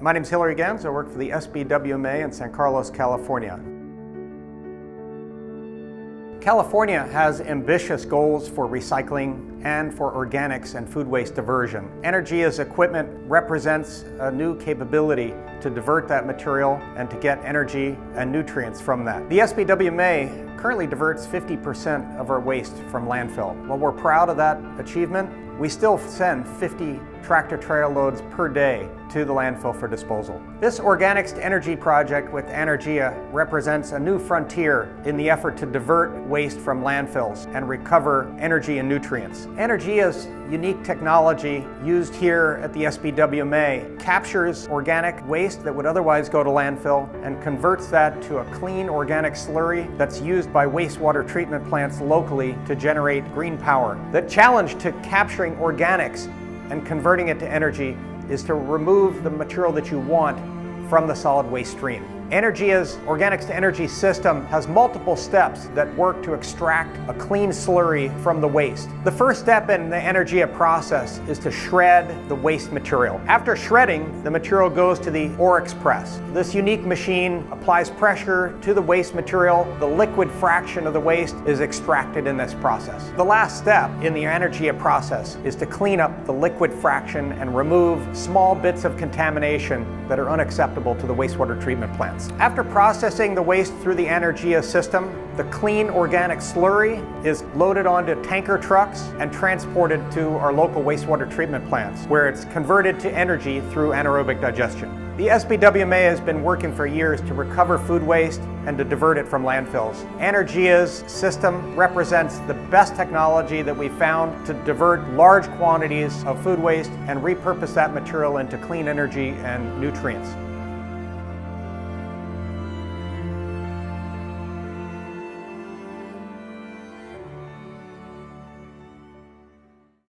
My name is Hilary Gans. I work for the SBWMA in San Carlos, California. California has ambitious goals for recycling and for organics and food waste diversion. Anaergia's equipment represents a new capability to divert that material and to get energy and nutrients from that. The SBWMA currently diverts 50% of our waste from landfill. While we're proud of that achievement, we still send 50 tractor trailer loads per day to the landfill for disposal. This Organics to Energy project with Anaergia represents a new frontier in the effort to divert waste from landfills and recover energy and nutrients. Anaergia's unique technology used here at the SBWMA captures organic waste that would otherwise go to landfill and converts that to a clean organic slurry that's used by wastewater treatment plants locally to generate green power. The challenge to capturing organics and converting it to energy is to remove the material that you want from the solid waste stream. Anaergia's Organics to Energy system has multiple steps that work to extract a clean slurry from the waste. The first step in the Anaergia process is to shred the waste material. After shredding, the material goes to the OREX press. This unique machine applies pressure to the waste material. The liquid fraction of the waste is extracted in this process. The last step in the Anaergia process is to clean up the liquid fraction and remove small bits of contamination that are unacceptable to the wastewater treatment plant plants. After processing the waste through the Anaergia system, the clean organic slurry is loaded onto tanker trucks and transported to our local wastewater treatment plants, where it's converted to energy through anaerobic digestion. The SBWMA has been working for years to recover food waste and to divert it from landfills. Anaergia's system represents the best technology that we found to divert large quantities of food waste and repurpose that material into clean energy and nutrients.